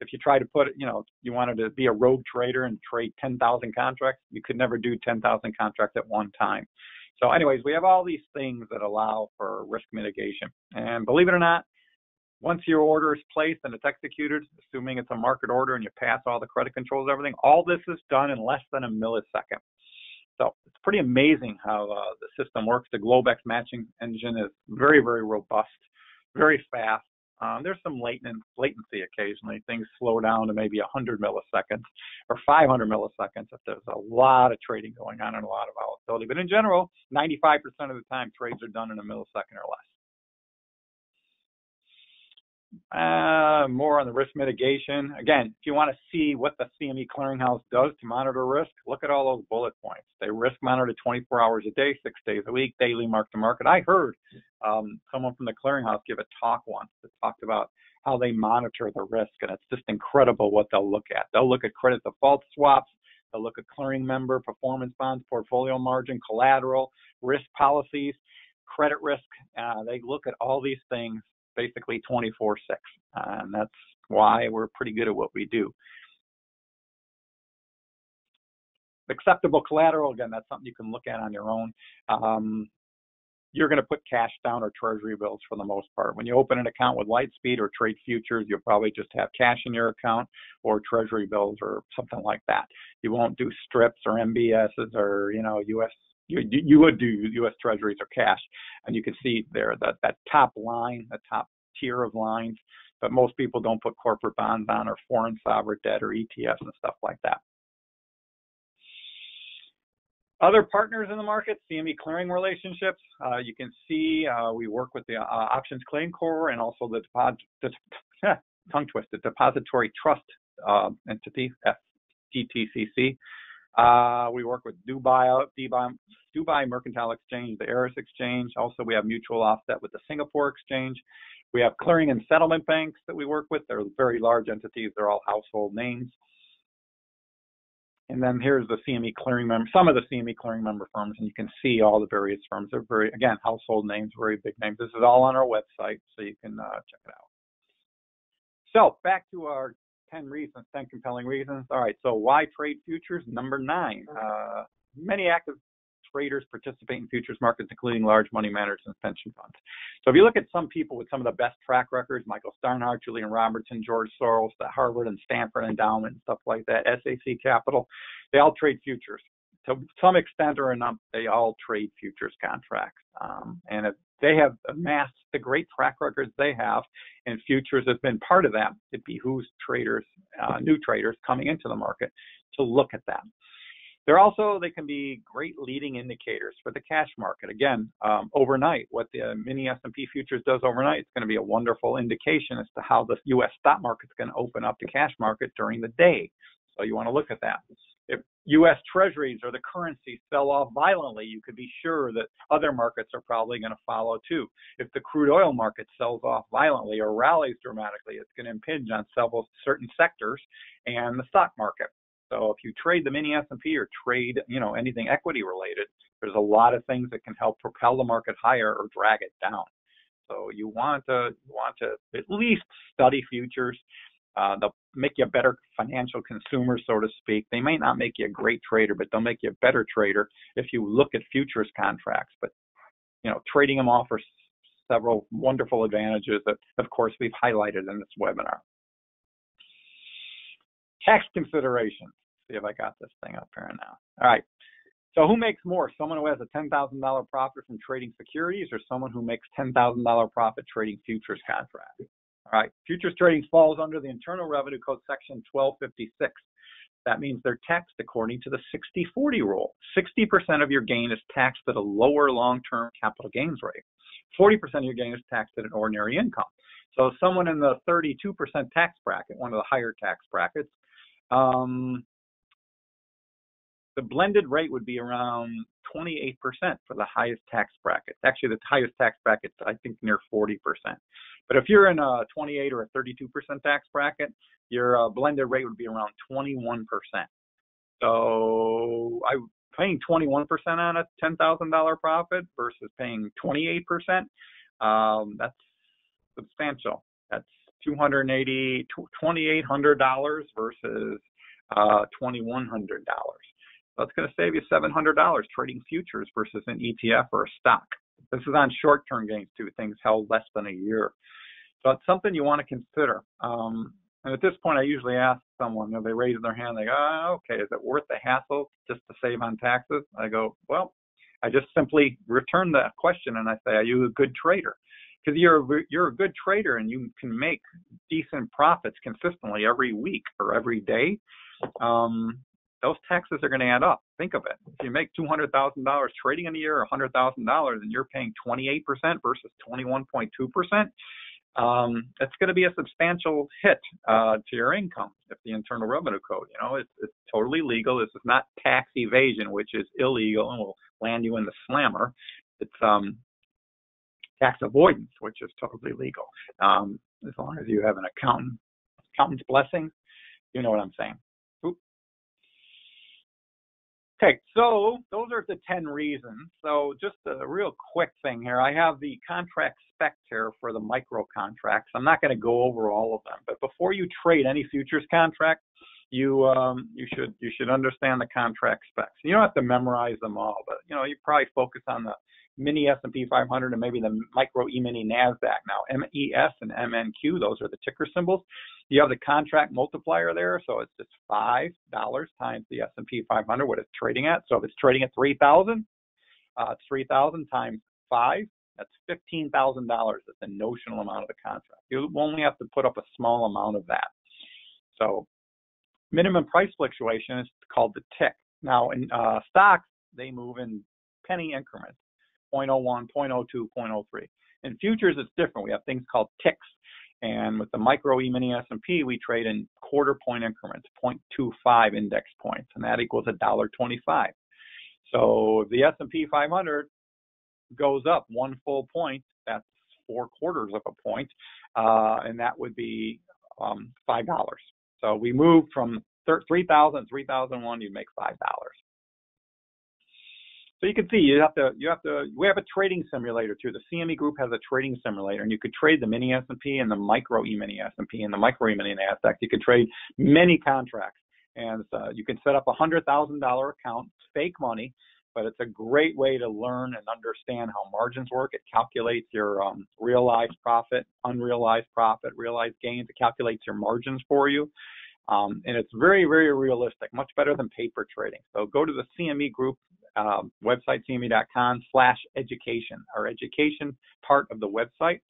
If you try to put, it, you know, you wanted to be a rogue trader and trade 10,000 contracts, you could never do 10,000 contracts at one time. So, anyways, we have all these things that allow for risk mitigation. And believe it or not, once your order is placed and it's executed, assuming it's a market order and you pass all the credit controls, everything, all this is done in less than a millisecond. So it's pretty amazing how uh, the system works. The Globex matching engine is very, very robust, very fast. Um, there's some latency occasionally. Things slow down to maybe 100 milliseconds or 500 milliseconds if there's a lot of trading going on and a lot of volatility. But in general, 95% of the time, trades are done in a millisecond or less. Uh, more on the risk mitigation. Again, if you want to see what the CME Clearinghouse does to monitor risk, look at all those bullet points. They risk monitor 24 hours a day, six days a week, daily mark to market. I heard um, someone from the Clearinghouse give a talk once that talked about how they monitor the risk, and it's just incredible what they'll look at. They'll look at credit default swaps, they'll look at clearing member, performance bonds, portfolio margin, collateral, risk policies, credit risk. Uh, they look at all these things basically 24 6. And that's why we're pretty good at what we do. Acceptable collateral, again, that's something you can look at on your own. Um, you're going to put cash down or treasury bills for the most part. When you open an account with Lightspeed or trade futures, you'll probably just have cash in your account or treasury bills or something like that. You won't do strips or MBSs or, you know, US you, would do U.S. Treasuries or cash, and you can see there that that top line, the top tier of lines. But most people don't put corporate bonds on or foreign sovereign debt or ETFs and stuff like that. Other partners in the market, CME clearing relationships. Uh, you can see uh, we work with the uh, Options Clearing Corps and also the, deposit, the tongue twisted Depository Trust uh, entity, DTCC. Uh, we work with Dubai, Dubai, Dubai Mercantile Exchange, the Eris Exchange. Also, we have mutual offset with the Singapore Exchange. We have clearing and settlement banks that we work with. They're very large entities. They're all household names. And then here's the CME clearing member, some of the CME clearing member firms, and you can see all the various firms. They're very, again, household names, very big names. This is all on our website, so you can uh, check it out. So back to our 10 reasons, 10 compelling reasons. All right, so why trade futures? Number nine, uh, many active traders participate in futures markets, including large money managers and pension funds. So if you look at some people with some of the best track records, Michael Steinhardt, Julian Robertson, George Soros, the Harvard and Stanford endowment, and stuff like that, SAC Capital, they all trade futures. To some extent or enough, they all trade futures contracts. Um, and if they have amassed the great track records they have, and futures have been part of that. It behooves traders, uh, new traders coming into the market, to look at that. They're also they can be great leading indicators for the cash market. Again, um, overnight, what the mini S&P futures does overnight, it's going to be a wonderful indication as to how the U.S. stock market is going to open up the cash market during the day. So you want to look at that. U.S. Treasuries or the currency sell off violently, you could be sure that other markets are probably going to follow too. If the crude oil market sells off violently or rallies dramatically, it's going to impinge on several certain sectors and the stock market. So if you trade the mini S&P or trade, you know, anything equity related, there's a lot of things that can help propel the market higher or drag it down. So you want to you want to at least study futures. Uh, they'll make you a better financial consumer, so to speak. They may not make you a great trader, but they'll make you a better trader if you look at futures contracts. But you know, trading them offers several wonderful advantages that, of course, we've highlighted in this webinar. Tax considerations. See if I got this thing up here now. All right. So who makes more? Someone who has a $10,000 profit from trading securities or someone who makes $10,000 profit trading futures contracts? All right. Futures trading falls under the Internal Revenue Code section 1256. That means they're taxed according to the 60-40 rule. 60% of your gain is taxed at a lower long-term capital gains rate. 40% of your gain is taxed at an ordinary income. So someone in the 32% tax bracket, one of the higher tax brackets, um, the blended rate would be around 28% for the highest tax bracket. Actually, the highest tax bracket, I think, near 40%. But if you're in a 28 or a 32% tax bracket, your uh, blended rate would be around 21%. So I paying 21% on a $10,000 profit versus paying 28%, um, that's substantial. That's 280 $2,800 versus uh, $2,100. So it's going to save you $700 trading futures versus an ETF or a stock. This is on short-term gains too, things held less than a year. So it's something you want to consider. Um, and at this point, I usually ask someone, you know, they raise their hand, they go, oh, okay, is it worth the hassle just to save on taxes? I go, well, I just simply return the question and I say, are you a good trader? Because you're you're a good trader and you can make decent profits consistently every week or every day. Um, those taxes are going to add up. Think of it. If you make $200,000 trading in a year, $100,000, and you're paying 28% versus 21.2%, um, it's going to be a substantial hit uh, to your income if the Internal Revenue Code. You know, it's, it's totally legal. This is not tax evasion, which is illegal and will land you in the slammer. It's um, tax avoidance, which is totally legal. Um, as long as you have an accountant, accountant's blessing, you know what I'm saying. Okay, so those are the 10 reasons. So just a real quick thing here. I have the contract spec here for the micro contracts. I'm not going to go over all of them, but before you trade any futures contract, you um, you should you should understand the contract specs. You don't have to memorize them all, but you know you probably focus on the mini S&P 500 and maybe the micro E-mini NASDAQ. Now, MES and MNQ, those are the ticker symbols. You have the contract multiplier there, so it's just $5 times the S&P 500, what it's trading at. So if it's trading at 3000 uh, 3000 times 5 that's $15,000. That's the notional amount of the contract. You only have to put up a small amount of that. So minimum price fluctuation is called the tick. Now in uh, stocks, they move in penny increments. 0.01, 0.02, 0.03. In futures, it's different. We have things called ticks. And with the micro E-mini S&P, we trade in quarter point increments, 0.25 index points, and that equals $1.25. So if the S&P 500 goes up one full point, that's four quarters of a point, uh, and that would be um, $5. So we move from 3,000, 3,001, you make $5. So you can see you have to you have to we have a trading simulator too. The CME group has a trading simulator, and you could trade the mini S&P and the micro E-mini S&P and the micro E-mini Nasdaq. You could trade many contracts, and uh, you can set up a hundred thousand dollar account, fake money, but it's a great way to learn and understand how margins work. It calculates your um, realized profit, unrealized profit, realized gains. It calculates your margins for you. Um, and it's very, very realistic, much better than paper trading. So go to the CME group um, website, cme.com slash education. Our education part of the website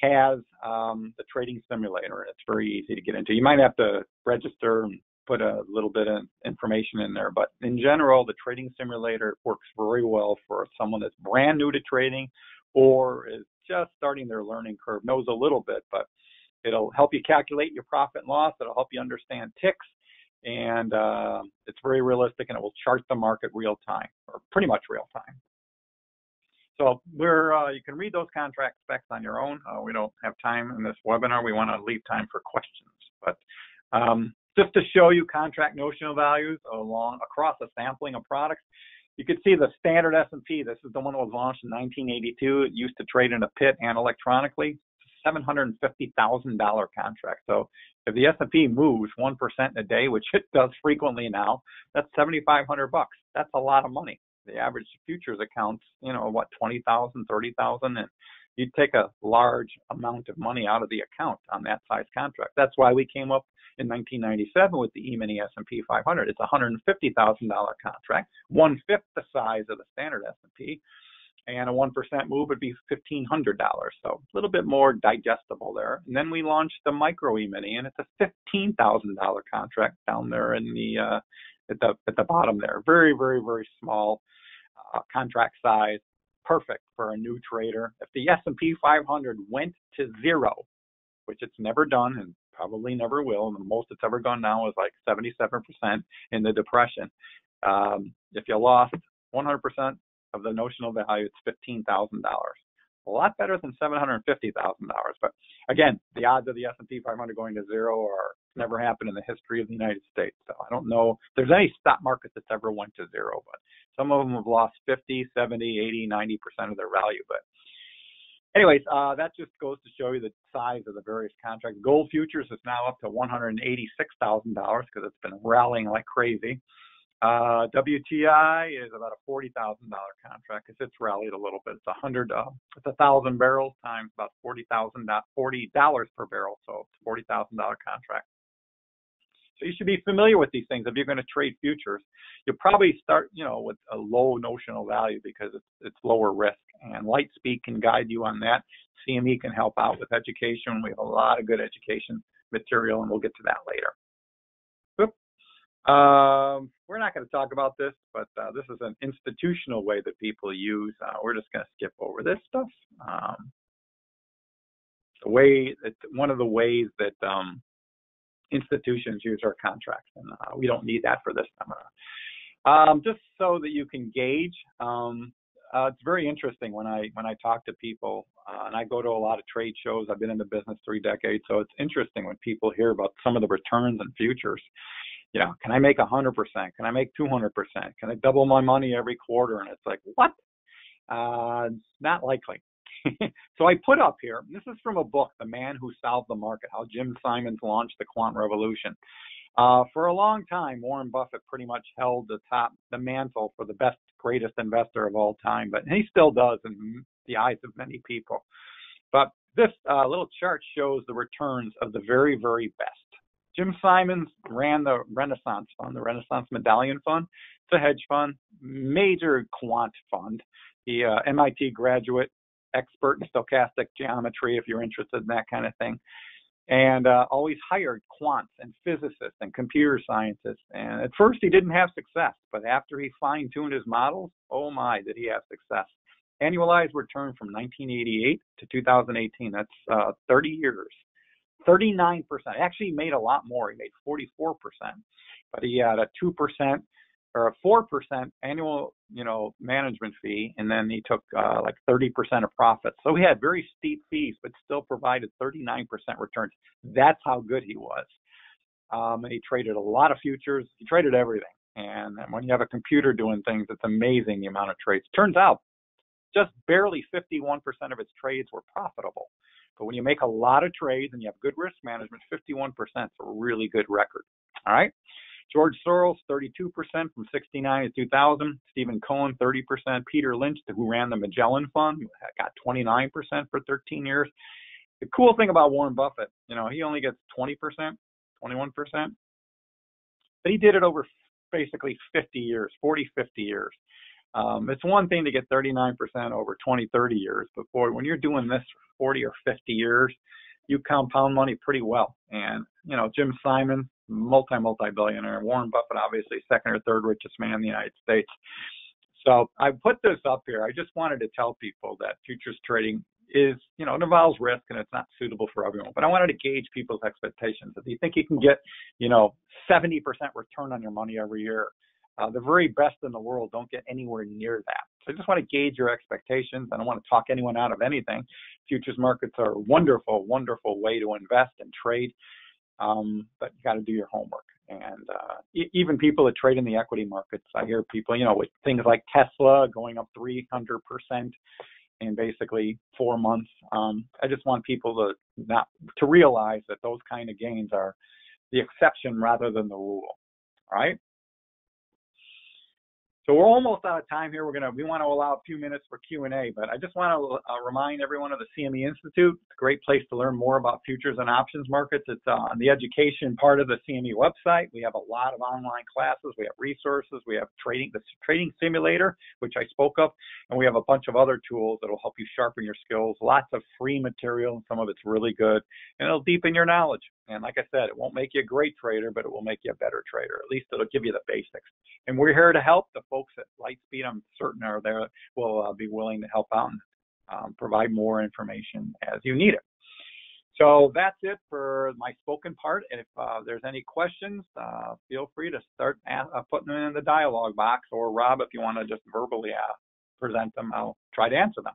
has um, the trading simulator. And it's very easy to get into. You might have to register and put a little bit of information in there, but in general, the trading simulator works very well for someone that's brand new to trading or is just starting their learning curve, knows a little bit, but it'll help you calculate your profit and loss. It'll help you understand ticks and uh, it's very realistic and it will chart the market real time or pretty much real time. So we're uh, you can read those contract specs on your own. Uh, we don't have time in this webinar. We want to leave time for questions, but um, just to show you contract notional values along across a sampling of products. You can see the standard S&P. This is the one that was launched in 1982. It used to trade in a pit and electronically. $750,000 contract. So if the S&P moves 1% in a day, which it does frequently now, that's 7500 bucks. That's a lot of money. The average futures accounts, you know, what 20,000, 30,000 and you'd take a large amount of money out of the account on that size contract. That's why we came up in 1997 with the E-mini S&P 500. It's a $150,000 contract, one fifth the size of the standard S&P and a 1% move would be $1,500. So a little bit more digestible there. And then we launched the micro E-mini, and it's a $15,000 contract down there in the uh, at the at the bottom there. Very, very, very small uh, contract size, perfect for a new trader. If the S&P 500 went to zero, which it's never done and probably never will, and the most it's ever gone now is like 77% in the depression. Um, if you lost 100% of the notional value, it's $15,000. a lot better than $750,000. But again, the odds of the S&P 500 going to zero are never happened in the history of the United States. So I don't know if there's any stock market that's ever went to zero, but some of them have lost 50, 70, 80, 90% of their value. But anyways, uh, that just goes to show you the size of the various contracts. Gold futures is now up to $186,000 because it's been rallying like crazy. Uh, WTI is about a $40,000 contract because it's rallied a little bit. It's a hundred, uh, it's a thousand barrels times about $40,000, $40 per barrel. So it's a $40,000 contract. So you should be familiar with these things. If you're going to trade futures, you'll probably start, you know, with a low notional value because it's, it's lower risk. And Lightspeed can guide you on that. CME can help out with education. We have a lot of good education material, and we'll get to that later. Um, we're not going to talk about this, but uh, this is an institutional way that people use. Uh, we're just going to skip over this stuff. Um, the way that one of the ways that um, institutions use our contracts, and uh, we don't need that for this seminar. Um, just so that you can gauge, um, uh, it's very interesting when I when I talk to people, uh, and I go to a lot of trade shows. I've been in the business three decades, so it's interesting when people hear about some of the returns and futures you know, can I make hundred percent? Can I make two hundred percent? Can I double my money every quarter? And it's like, what? Uh, not likely. so I put up here, this is from a book, The Man Who Solved the Market, how Jim Simons launched the quant revolution. Uh, for a long time, Warren Buffett pretty much held the top, the mantle for the best, greatest investor of all time, but he still does in the eyes of many people. But this uh, little chart shows the returns of the very, very best. Jim Simons ran the Renaissance Fund, the Renaissance Medallion Fund. It's a hedge fund, major quant fund. The uh, MIT graduate, expert in stochastic geometry, if you're interested in that kind of thing, and uh, always hired quants and physicists and computer scientists. And at first, he didn't have success, but after he fine tuned his models, oh my, did he have success! Annualized return from 1988 to 2018. That's uh, 30 years. 39%. Actually, he made a lot more. He made 44%, but he had a 2% or a 4% annual, you know, management fee, and then he took uh, like 30% of profits. So he had very steep fees, but still provided 39% returns. That's how good he was. Um, and he traded a lot of futures. He traded everything. And when you have a computer doing things, it's amazing the amount of trades. Turns out, just barely 51% of its trades were profitable. But when you make a lot of trades and you have good risk management, 51% is a really good record. All right. George Soros, 32% from 69 to 2000. Steven Cohen, 30%. Peter Lynch, who ran the Magellan Fund, got 29% for 13 years. The cool thing about Warren Buffett, you know, he only gets 20%, 21%, but he did it over basically 50 years, 40, 50 years. Um, it's one thing to get 39% over 20, 30 years, but boy, when you're doing this for 40 or 50 years, you compound money pretty well. And, you know, Jim Simon, multi, multi billionaire, Warren Buffett, obviously second or third richest man in the United States. So I put this up here. I just wanted to tell people that futures trading is, you know, it involves risk and it's not suitable for everyone. But I wanted to gauge people's expectations. If you think you can get, you know, 70% return on your money every year, uh, the very best in the world don't get anywhere near that. So I just want to gauge your expectations. I don't want to talk anyone out of anything. Futures markets are a wonderful, wonderful way to invest and trade, um, but you got to do your homework. And uh, e- even people that trade in the equity markets, I hear people, you know, with things like Tesla going up 300% in basically four months. Um, I just want people to not to realize that those kind of gains are the exception rather than the rule. All right. So we're almost out of time here. We're gonna we want to allow a few minutes for Q and A, but I just want to uh, remind everyone of the CME Institute. It's a great place to learn more about futures and options markets. It's uh, on the education part of the CME website. We have a lot of online classes. We have resources. We have trading the trading simulator, which I spoke of, and we have a bunch of other tools that will help you sharpen your skills. Lots of free material, and some of it's really good, and it'll deepen your knowledge. And like I said, it won't make you a great trader, but it will make you a better trader. At least it'll give you the basics. And we're here to help. The folks at Lightspeed, I'm certain, are there will uh, be willing to help out and um, provide more information as you need it. So that's it for my spoken part. If uh, there's any questions, uh, feel free to start uh, putting them in the dialogue box, or Rob, if you want to just verbally uh, present them, I'll try to answer them.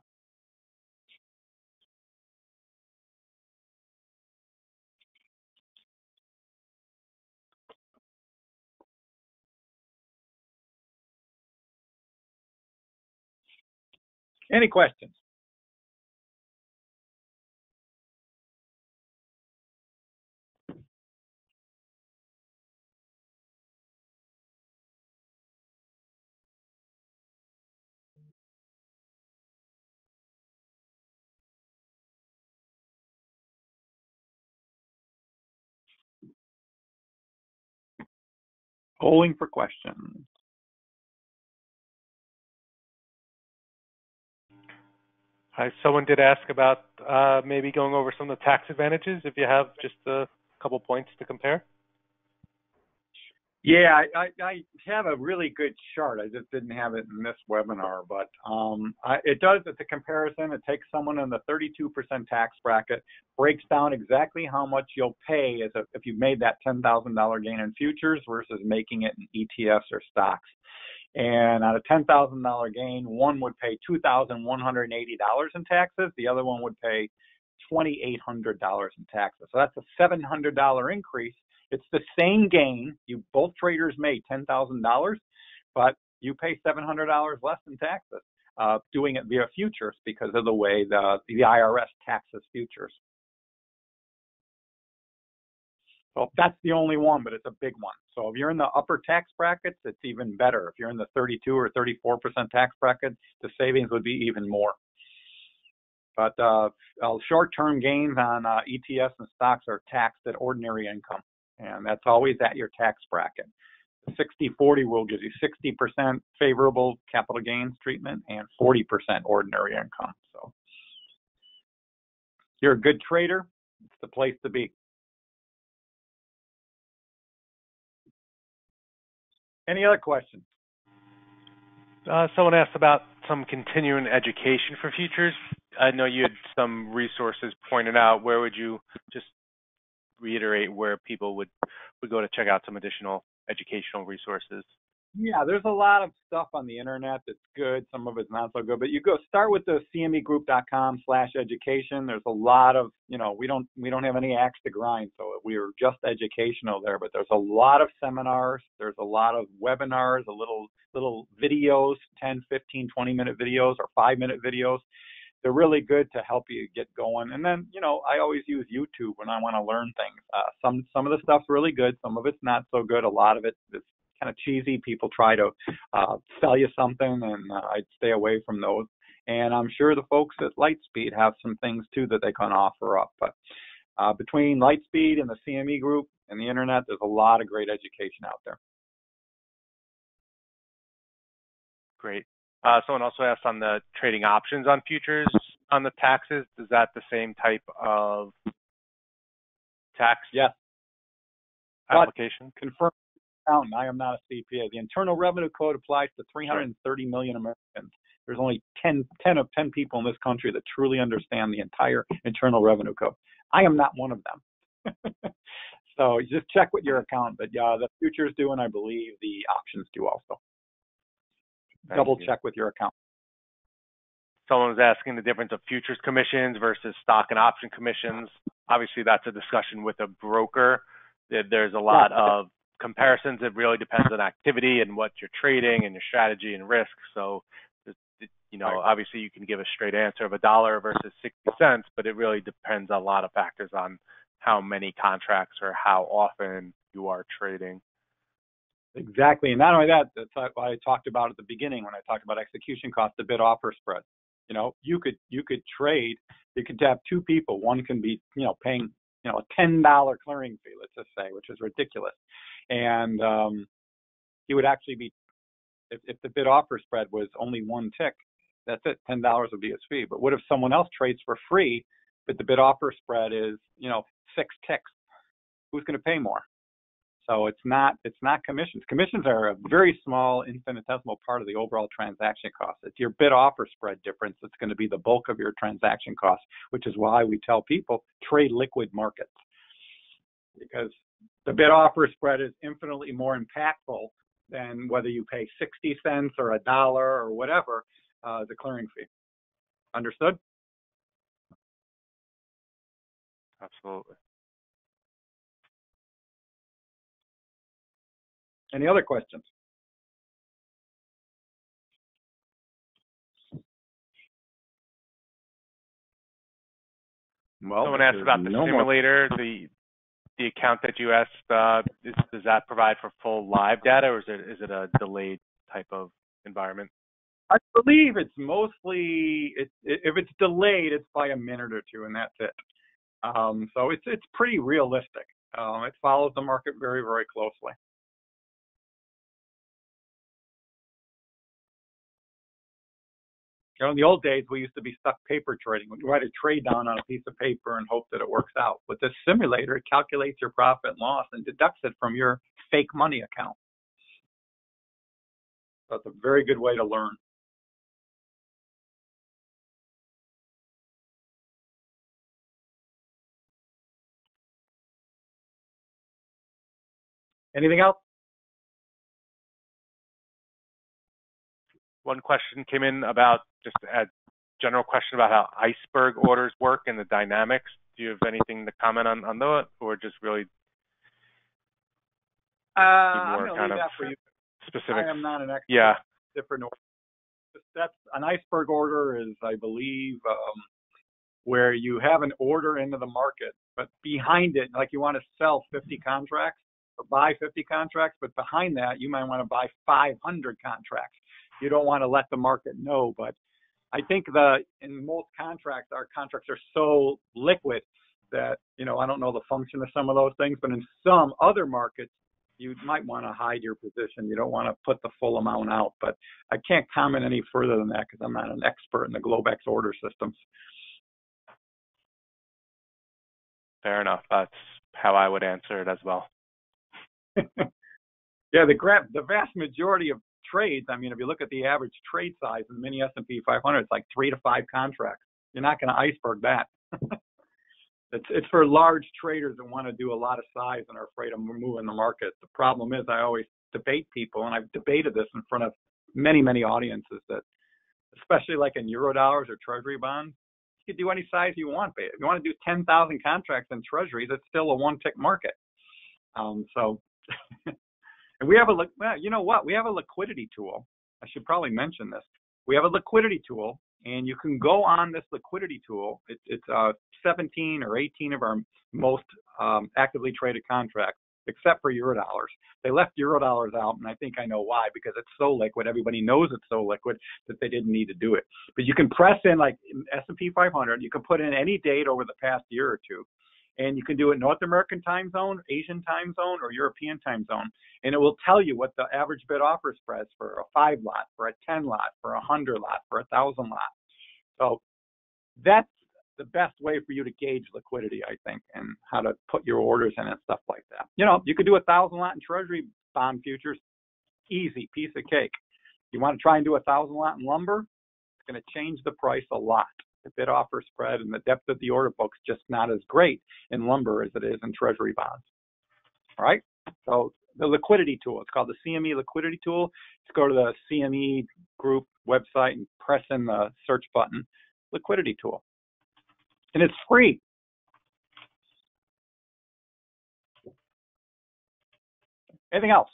Any questions? Polling for questions. Someone did ask about uh, maybe going over some of the tax advantages if you have just a couple points to compare. Yeah, I, I have a really good chart. I just didn't have it in this webinar, but um, I, it does. It's a comparison. It takes someone in the 32% tax bracket, breaks down exactly how much you'll pay as a, if you made that $10,000 gain in futures versus making it in ETFs or stocks. And on a $10,000 gain, one would pay $2,180 in taxes. The other one would pay $2,800 in taxes. So that's a $700 increase it's the same gain. You both traders made ten thousand dollars, but you pay seven hundred dollars less in taxes uh, doing it via futures because of the way the the IRS taxes futures. So that's the only one, but it's a big one. So if you're in the upper tax brackets, it's even better. If you're in the 32 or 34% tax bracket, the savings would be even more. But uh, short-term gains on uh, ETFs and stocks are taxed at ordinary income and that's always at your tax bracket. The 60-40 rule gives you 60% favorable capital gains treatment and 40% ordinary income. So you're a good trader, it's the place to be. Any other questions? Uh, someone asked about some continuing education for futures. I know you had some resources pointed out. Where would you just reiterate where people would would go to check out some additional educational resources? Yeah, there's a lot of stuff on the internet that's good. Some of it's not so good, but you go start with the cmegroup.com/education. There's a lot of, you know, we don't we don't have any axe to grind, so we are just educational there. But there's a lot of seminars. There's a lot of webinars, a little little videos, 10, 15, 20 minute videos or five minute videos they're really good to help you get going. And then, you know, I always use YouTube when I want to learn things. Uh, some some of the stuff's really good, some of it's not so good. A lot of it is kind of cheesy. People try to uh, sell you something, and uh, I'd stay away from those. And I'm sure the folks at Lightspeed have some things too that they can offer up. But uh, between Lightspeed and the CME group and the internet, there's a lot of great education out there. Great. Uh, someone also asked on the trading options on futures on the taxes. Is that the same type of tax yes. application? Confirm accountant. I am not a CPA. The Internal Revenue Code applies to 330 million Americans. There's only 10, 10 of 10 people in this country that truly understand the entire Internal Revenue Code. I am not one of them. so just check with your account. But yeah, the futures do, and I believe the options do also. Thank double you. check with your account. Someone was asking the difference of futures commissions versus stock and option commissions. Obviously, that's a discussion with a broker. There's a lot yeah. of comparisons. It really depends on activity and what you're trading and your strategy and risk. So, you know, obviously you can give a straight answer of a dollar versus 60 cents, but it really depends on a lot of factors on how many contracts or how often you are trading. Exactly. And not only that, that's what I talked about at the beginning when I talked about execution cost, the bid offer spread. You know, you could you could trade, you could have two people. One can be, you know, paying, you know, a ten dollar clearing fee, let's just say, which is ridiculous. And um he would actually be if, if the bid offer spread was only one tick, that's it. Ten dollars would be his fee. But what if someone else trades for free, but the bid offer spread is, you know, six ticks? Who's going to pay more? So it's not it's not commissions. Commissions are a very small infinitesimal part of the overall transaction cost. It's your bid offer spread difference that's going to be the bulk of your transaction cost, which is why we tell people trade liquid markets. Because the bid offer spread is infinitely more impactful than whether you pay 60 cents or a dollar or whatever uh, the clearing fee. Understood? Absolutely. Any other questions? Well, Someone asked about the no simulator, more. the the account that you asked. Uh, is, does that provide for full live data, or is it is it a delayed type of environment? I believe it's mostly it's, if it's delayed, it's by a minute or two, and that's it. Um, so it's it's pretty realistic. Um, it follows the market very very closely. You know, in the old days, we used to be stuck paper trading. We'd write a trade down on a piece of paper and hope that it works out. With this simulator, it calculates your profit and loss and deducts it from your fake money account. So it's a very good way to learn. Anything else? One question came in about just a general question about how iceberg orders work and the dynamics. Do you have anything to comment on on that, or just really Uh, I'm more going to kind leave of that for you. specific? I am not an expert. Yeah, different orders. That's an iceberg order is, I believe, um, where you have an order into the market, but behind it, like you want to sell 50 contracts or buy 50 contracts, but behind that, you might want to buy 500 contracts. You don't want to let the market know, but I think the in most contracts, our contracts are so liquid that you know I don't know the function of some of those things, but in some other markets, you might want to hide your position. You don't want to put the full amount out, but I can't comment any further than that because I'm not an expert in the Globex order systems. fair enough. That's how I would answer it as well. yeah, the gra- the vast majority of trades. I mean, if you look at the average trade size in the mini S&P 500, it's like three to five contracts. You're not going to iceberg that. it's it's for large traders that want to do a lot of size and are afraid of moving the market. The problem is, I always debate people, and I've debated this in front of many many audiences that, especially like in euro dollars or treasury bonds, you can do any size you want. If you want to do 10,000 contracts in treasuries, it's still a one tick market. Um, so. And we have a, well, you know what? We have a liquidity tool. I should probably mention this. We have a liquidity tool, and you can go on this liquidity tool. It, it's uh, 17 or 18 of our most um, actively traded contracts, except for Eurodollars. They left Eurodollars out, and I think I know why, because it's so liquid. Everybody knows it's so liquid that they didn't need to do it. But you can press in like S&P 500. You can put in any date over the past year or two and you can do it North American time zone, Asian time zone, or European time zone, and it will tell you what the average bid offer spreads for a five lot, for a ten lot, for a hundred lot, for a thousand lot. So that's the best way for you to gauge liquidity, I think, and how to put your orders in and stuff like that. You know, you could do a thousand lot in Treasury bond futures, easy piece of cake. You want to try and do a thousand lot in lumber, it's going to change the price a lot the bid offer spread and the depth of the order book's just not as great in lumber as it is in treasury bonds. All right. So the liquidity tool, it's called the CME liquidity tool. Just go to the CME group website and press in the search button, liquidity tool. And it's free. Anything else?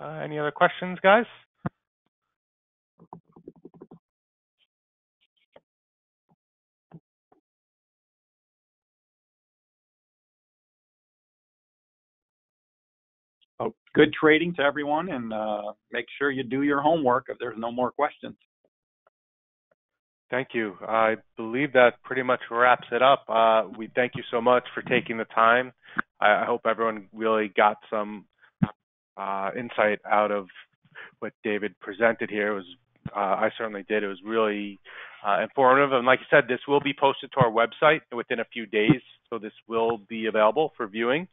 Uh, any other questions, guys? Oh, good trading to everyone, and uh, make sure you do your homework if there's no more questions. Thank you. I believe that pretty much wraps it up. Uh, we thank you so much for taking the time. I, I hope everyone really got some uh, insight out of what David presented here. It was uh, I certainly did. It was really uh, informative, and like I said, this will be posted to our website within a few days, so this will be available for viewing.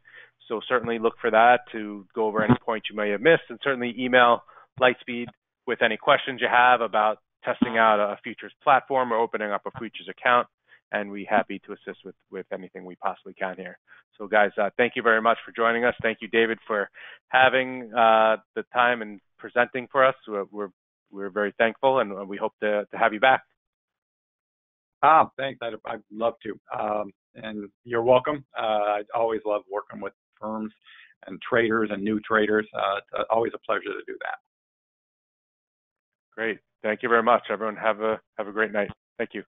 So certainly look for that to go over any points you may have missed, and certainly email Lightspeed with any questions you have about testing out a futures platform or opening up a futures account and we're happy to assist with with anything we possibly can here. So, guys, uh, thank you very much for joining us. Thank you, David, for having uh, the time and presenting for us. We're we're very thankful, and we hope to to have you back. Ah, thanks. I'd, I'd love to. Um, and you're welcome. Uh, I always love working with firms and traders and new traders. Uh, it's always a pleasure to do that. Great. Thank you very much, everyone. Have a have a great night. Thank you.